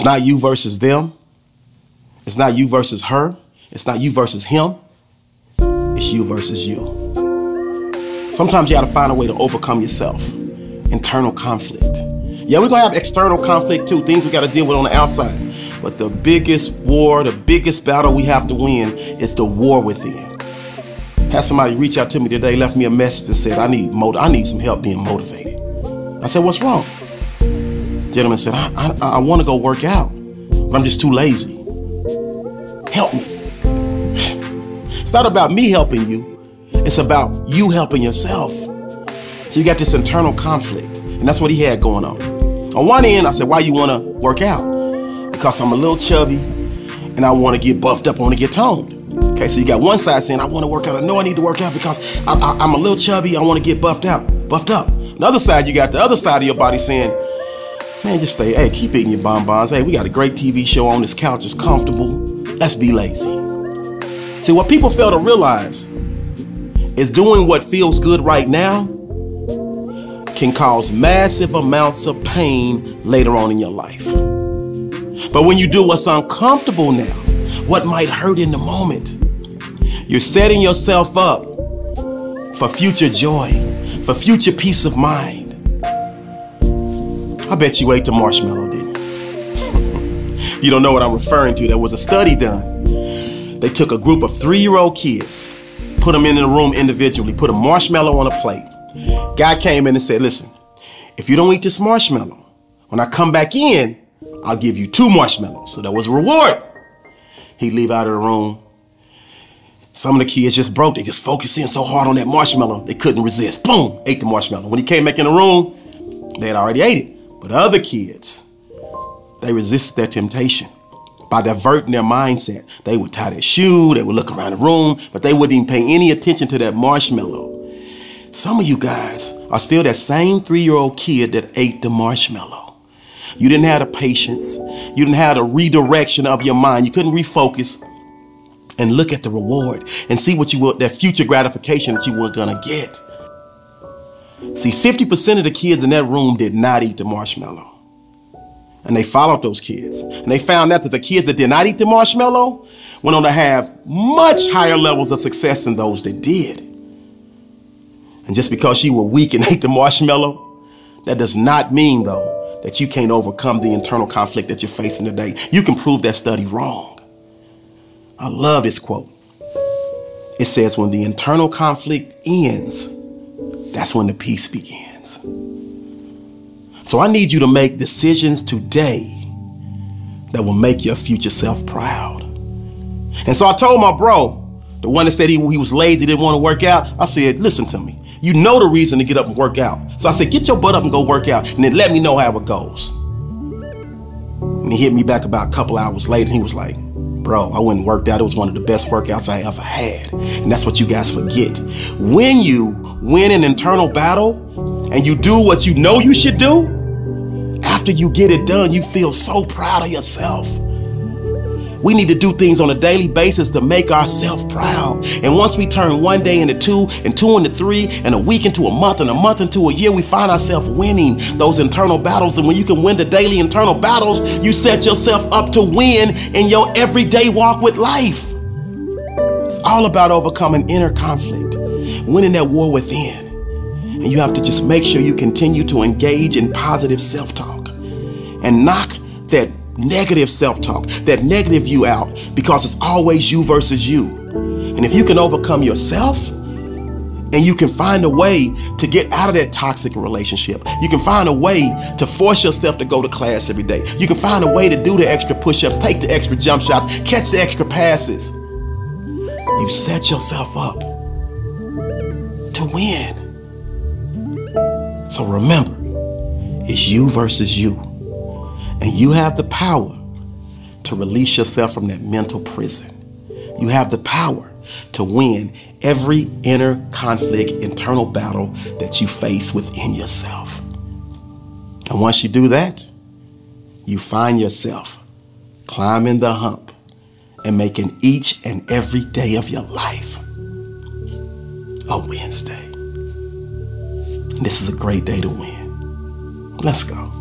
It's not you versus them. It's not you versus her. It's not you versus him. It's you versus you. Sometimes you got to find a way to overcome yourself. Internal conflict. Yeah, we're to have external conflict too, things we got to deal with on the outside. But the biggest war, the biggest battle we have to win is the war within. Had somebody reach out to me today, left me a message and said, I need, I need some help being motivated. I said, what's wrong? Gentleman said, I, I, I want to go work out, but I'm just too lazy. Help me. it's not about me helping you. It's about you helping yourself. So you got this internal conflict, and that's what he had going on. On one end, I said, why you want to work out? Because I'm a little chubby, and I want to get buffed up, I want to get toned. Okay, so you got one side saying, I want to work out. I know I need to work out because I, am a little chubby. I want to get buffed out, buffed up. Another side, you got the other side of your body saying, man, just stay, hey, keep eating your bonbons. Hey, we got a great TV show on this couch. It's comfortable. Let's be lazy. See, what people fail to realize is doing what feels good right now can cause massive amounts of pain later on in your life. But when you do what's uncomfortable now, what might hurt in the moment, you're setting yourself up for future joy, for future peace of mind. I bet you ate the marshmallow, didn't you? you don't know what I'm referring to. There was a study done. They took a group of three-year-old kids, put them in a room individually, put a marshmallow on a plate. Guy came in and said, listen, if you don't eat this marshmallow, when I come back in, I'll give you two marshmallows. So that was a reward. He'd leave out of the room. Some of the kids just broke. They just focused in so hard on that marshmallow, they couldn't resist. Boom, ate the marshmallow. When he came back in the room, they had already ate it. But other kids, they resisted that temptation by diverting their mindset. They would tie their shoe, they would look around the room, but they wouldn't even pay any attention to that marshmallow. Some of you guys are still that same three-year-old kid that ate the marshmallow. You didn't have the patience. You didn't have the redirection of your mind. You couldn't refocus and look at the reward and see what you will, that future gratification that you were gonna get. See, 50% of the kids in that room did not eat the marshmallow. And they followed those kids. And they found out that the kids that did not eat the marshmallow went on to have much higher levels of success than those that did. And just because you were weak and ate the marshmallow, that does not mean, though, that you can't overcome the internal conflict that you're facing today. You can prove that study wrong. I love this quote. It says, when the internal conflict ends, that's when the peace begins. So I need you to make decisions today that will make your future self proud. And so I told my bro, the one that said he, he was lazy, didn't want to work out, I said, listen to me. You know the reason to get up and work out. So I said, get your butt up and go work out, and then let me know how it goes. And he hit me back about a couple hours later, and he was like, Bro, I went and worked out. It was one of the best workouts I ever had. And that's what you guys forget. When you win an internal battle and you do what you know you should do, after you get it done, you feel so proud of yourself. We need to do things on a daily basis to make ourselves proud. And once we turn one day into two, and two into three, and a week into a month, and a month into a year, we find ourselves winning those internal battles. And when you can win the daily internal battles, you set yourself up to win in your everyday walk with life. It's all about overcoming inner conflict, winning that war within. And you have to just make sure you continue to engage in positive self talk and knock that negative self talk, that negative you out, because it's always you versus you. And if you can overcome yourself, and you can find a way to get out of that toxic relationship. You can find a way to force yourself to go to class every day. You can find a way to do the extra push ups, take the extra jump shots, catch the extra passes. You set yourself up win. So remember, it's you versus you. And you have the power to release yourself from that mental prison. You have the power to win every inner conflict, internal battle that you face within yourself. And once you do that, you find yourself climbing the hump and making each and every day of your life a WINSday. This is a great day to win. Let's go.